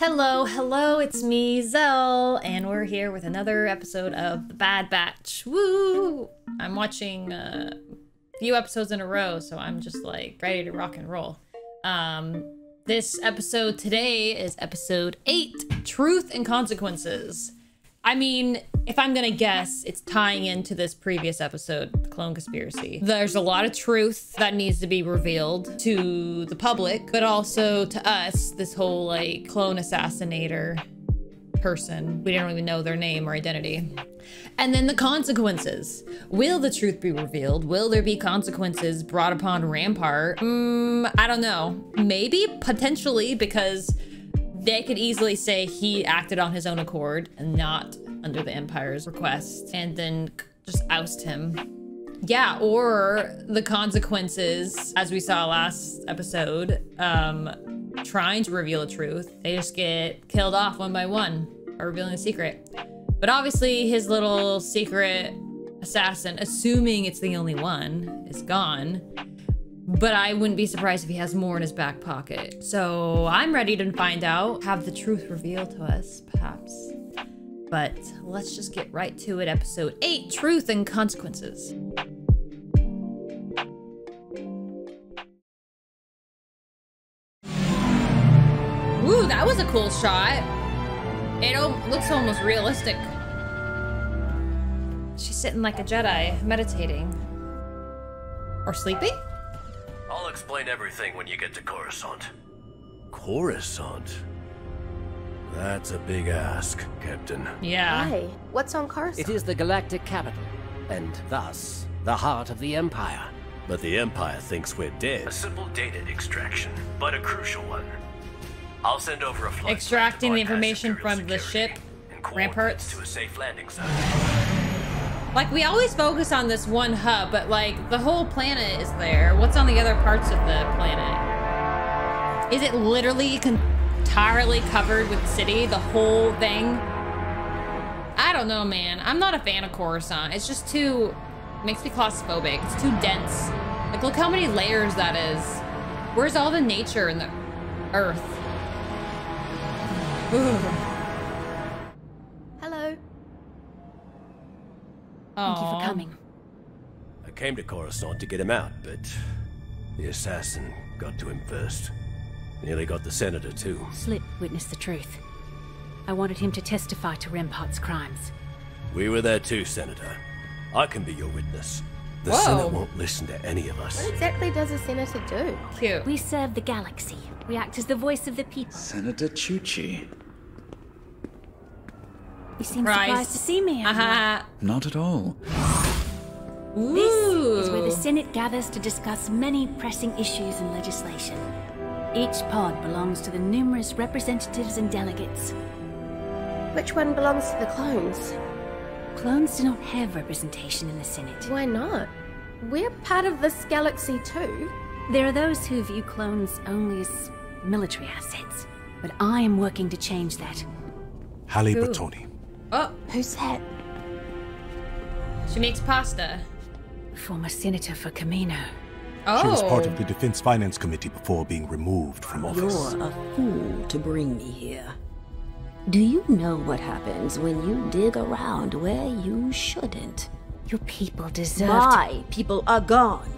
Hello, hello, it's me, Zell, and we're here with another episode of The Bad Batch. Woo! I'm watching a few episodes in a row, so I'm just like ready to rock and roll. Um, this episode today is episode 8 Truth and Consequences. I mean, if I'm gonna guess, it's tying into this previous episode, the clone conspiracy. There's a lot of truth that needs to be revealed to the public, but also to us, this whole like clone assassinator person. We don't even know their name or identity. And then the consequences. Will the truth be revealed? Will there be consequences brought upon Rampart? Mm, I don't know. Maybe, potentially, because they could easily say he acted on his own accord and not under the Empire's request and then just oust him. Yeah, or the consequences, as we saw last episode, um, trying to reveal the truth, they just get killed off one by one or revealing a secret. But obviously, his little secret assassin, assuming it's the only one, is gone. But I wouldn't be surprised if he has more in his back pocket. So I'm ready to find out, have the truth revealed to us, perhaps. But let's just get right to it. Episode 8 Truth and Consequences. Ooh, that was a cool shot. It looks almost realistic. She's sitting like a Jedi, meditating. Or sleeping? I'll explain everything when you get to Coruscant. Coruscant? That's a big ask, Captain. Yeah. Why? What's on Coruscant? It is the galactic capital, and thus the heart of the Empire. But the Empire thinks we're dead. A simple data extraction, but a crucial one. I'll send over a flight Extracting the information Imperial from the ship, and ramparts. to a safe landing zone. Like, we always focus on this one hub, but, like, the whole planet is there. What's on the other parts of the planet? Is it literally entirely covered with city? The whole thing? I don't know, man. I'm not a fan of Coruscant. It's just too... Makes me claustrophobic. It's too dense. Like, look how many layers that is. Where's all the nature in the Earth? Hello. Thank you for coming. I came to Coruscant to get him out, but the assassin got to him first. Nearly got the senator, too. Slip witnessed the truth. I wanted him to testify to Rampart's crimes. We were there too, Senator. I can be your witness. The Whoa. Senate won't listen to any of us. What exactly does a senator do? Cute. We serve the galaxy. We act as the voice of the people. Senator Chuchi. You seem Surprise. surprised to see me. Admiral. Haha. Uh-huh. Not at all. This is where the Senate gathers to discuss many pressing issues and legislation. Each pod belongs to the numerous representatives and delegates. Which one belongs to the clones? Clones do not have representation in the Senate. Why not? We're part of this galaxy too. There are those who view clones only as military assets, but I am working to change that. Halle Ooh. Burtoni. Oh, Who's that? she makes pasta. Former senator for Kamino. Oh. She was part of the Defense Finance Committee before being removed from office. You're a fool to bring me here. Do you know what happens when you dig around where you shouldn't? Your people deserve My people are gone.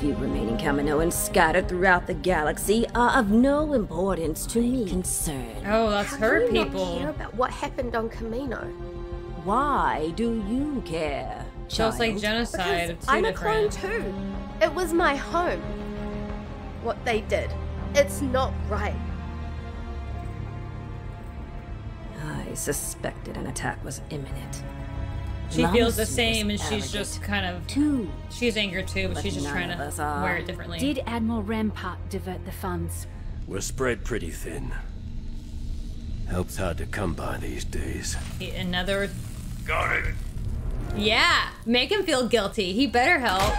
The few remaining Kaminoans scattered throughout the galaxy are of no importance to me. Concern. Oh, that's How her do you people. Not care about what happened on Kamino. Why do you care? So it's like genocide Because of 2 I'm a clone too. It was my home. What they did. It's not right. I suspected an attack was imminent. She feels the same, and was she's just kind of. Two. She's angry too, but, But she's just trying of to us are. wear it differently. Did Admiral Rampart divert the funds? We're spread pretty thin. Help's hard to come by these days. Another. Got it. Yeah, make him feel guilty. He better help.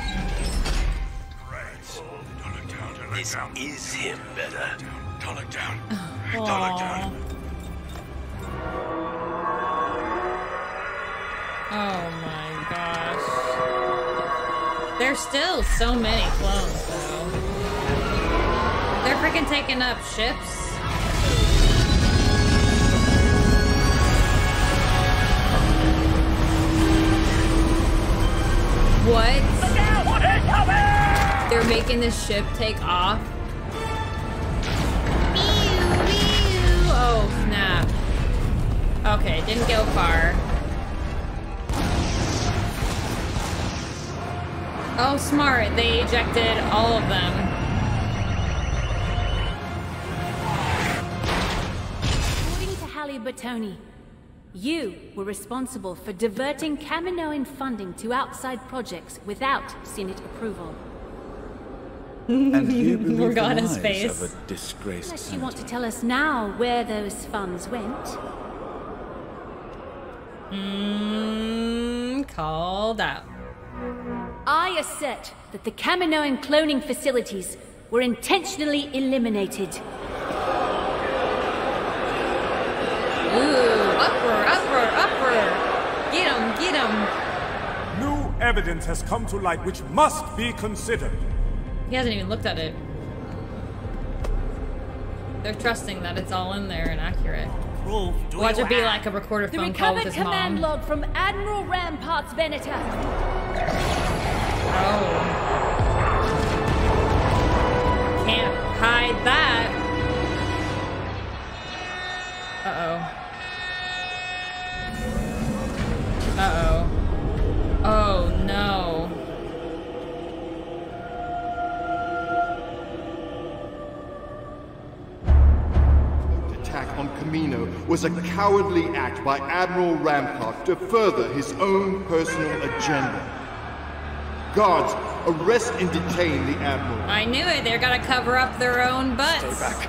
This is him better. Aw. Oh my gosh. There's still so many clones, though. They're freaking taking up ships. What? They're making this ship take off? Oh, snap. Okay, didn't go far. Oh, smart. They ejected all of them. According to Halle Burtoni, you were responsible for diverting Kaminoan funding to outside projects without Senate approval. And you believe the lies face. of a disgraced Unless you want to tell us now where those funds went. Mmm, called out. I assert that the Kaminoan cloning facilities were intentionally eliminated. Ooh, upward, upward, upward. Get him, get him. New evidence has come to light which must be considered. He hasn't even looked at it. They're trusting that it's all in there and accurate. Watch it be like a recorded The phone call with recovered command log from Admiral Ramparts Venator. Oh. Can't hide that. Uh-oh. Uh-oh. Oh, no. attack on Kamino was a cowardly act by Admiral Rampart to further his own personal agenda. Guards, arrest and detain the Admiral. I knew it. They're gonna cover up their own butts. back.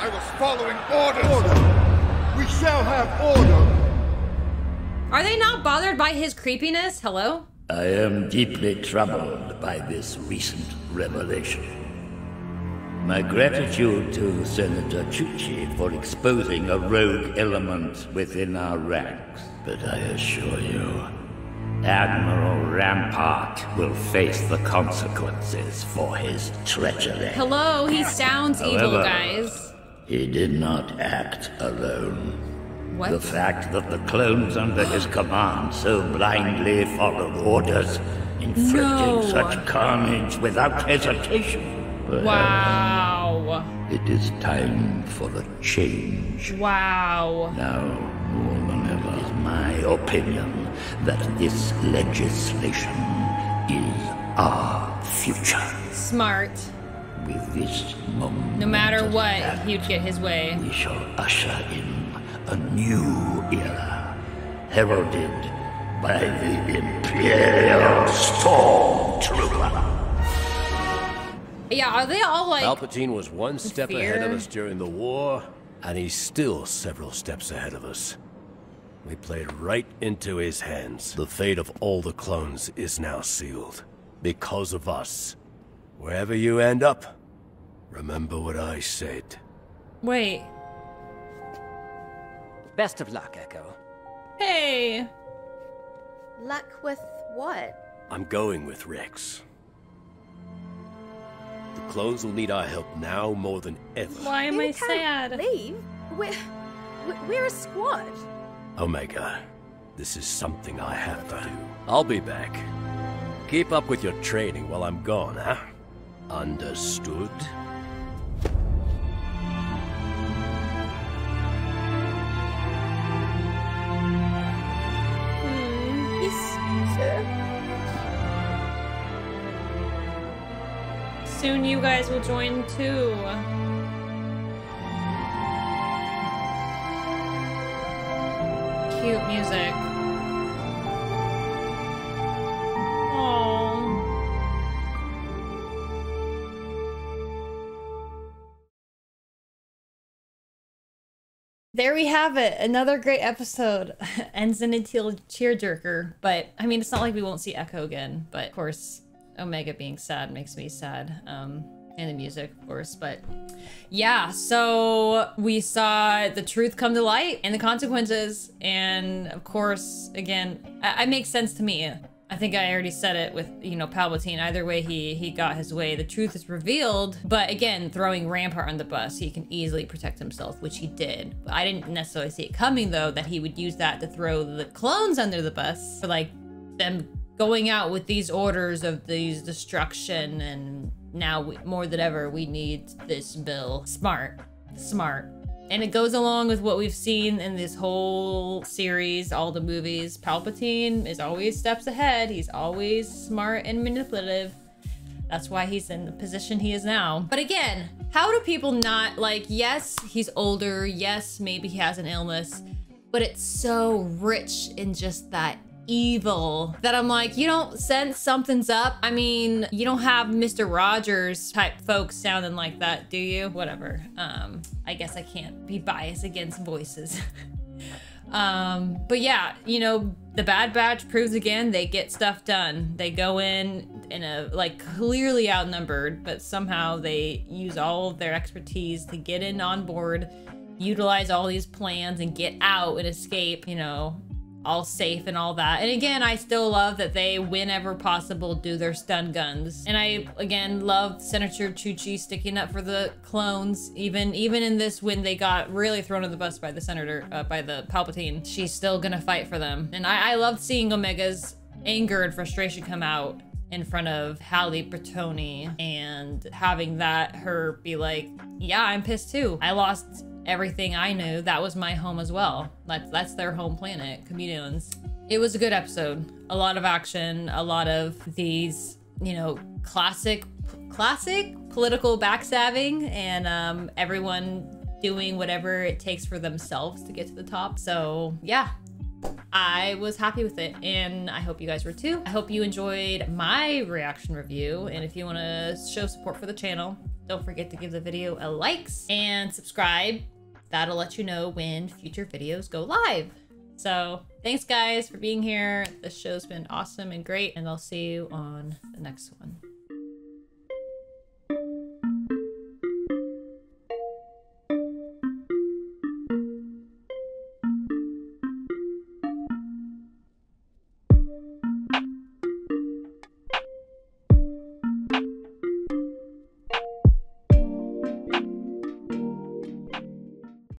I was following orders. Order. We shall have order. Are they not bothered by his creepiness? Hello? I am deeply troubled by this recent revelation. My gratitude to Senator Chuchi for exposing a rogue element within our ranks, but I assure you, Admiral Rampart will face the consequences for his treachery. Hello, he sounds evil, However, guys. He did not act alone. What? The fact that the clones under his command so blindly followed orders, inflicting No. such carnage without hesitation. Perhaps Wow. It is time for a change. Wow. Now, more my opinion that this legislation is our future. Smart. With this moment, No matter what, he'd get his way. we shall usher in a new era, heralded by the Imperial Stormtrooper. Yeah, are they all like Palpatine was one step ahead of us during the war, and he's still several steps ahead of us. We played right into his hands. The fate of all the clones is now sealed. Because of us. Wherever you end up, remember what I said. Wait. Best of luck, Echo. Hey. Luck with what? I'm going with Rex. The clones will need our help now more than ever. Why am You I can't sad? Leave? We're, we're- we're a squad. Omega, this is something I have to do. I'll be back. Keep up with your training while I'm gone, huh? Understood? Hmm, yes, sir. Soon you guys will join too. Music. There we have it. Another great episode. Ends in a teal tearjerker. But I mean, it's not like we won't see Echo again. But of course, Omega being sad makes me sad. Um, and the music, of course. But yeah, so we saw the truth come to light and the consequences. And of course, again, I- it makes sense to me. I think I already said it with, you know, Palpatine. Either way, he he got his way. The truth is revealed. But again, throwing Rampart on the bus, he can easily protect himself, which he did. I didn't necessarily see it coming, though, that he would use that to throw the clones under the bus for like them going out with these orders of these destruction and now we, more than ever, we need this bill. Smart. Smart. And it goes along with what we've seen in this whole series, all the movies. Palpatine is always steps ahead. He's always smart and manipulative. That's why he's in the position he is now. But again, how do people not like, yes, he's older. Yes, maybe he has an illness, but it's so rich in just that evil that I'm like, you don't sense something's up. I mean, you don't have Mr. Rogers type folks sounding like that, do you? Whatever. Um, I guess I can't be biased against voices. um, but yeah, you know, the Bad Batch proves again they get stuff done. They go in in a like clearly outnumbered, but somehow they use all of their expertise to get in on board utilize all these plans and get out and escape, you know, all safe and all that. And again, I still love that they, whenever possible, do their stun guns. And I, again, love Senator Chuchi sticking up for the clones. Even even in this, when they got really thrown in the bus by the Senator, uh, by the Palpatine, she's still gonna fight for them. And I, I loved seeing Omega's anger and frustration come out in front of Halle Burtoni and having that her be like, yeah, I'm pissed too. I lost everything I knew, that was my home as well. That's, that's their home planet, Kaminoans. It was a good episode. A lot of action, a lot of these, you know, classic, classic political backstabbing and um, everyone doing whatever it takes for themselves to get to the top. So yeah, I was happy with it and I hope you guys were too. I hope you enjoyed my reaction review and if you want to show support for the channel, don't forget to give the video a likes and subscribe. That'll let you know when future videos go live. So thanks guys for being here. This show's been awesome and great and I'll see you on the next one.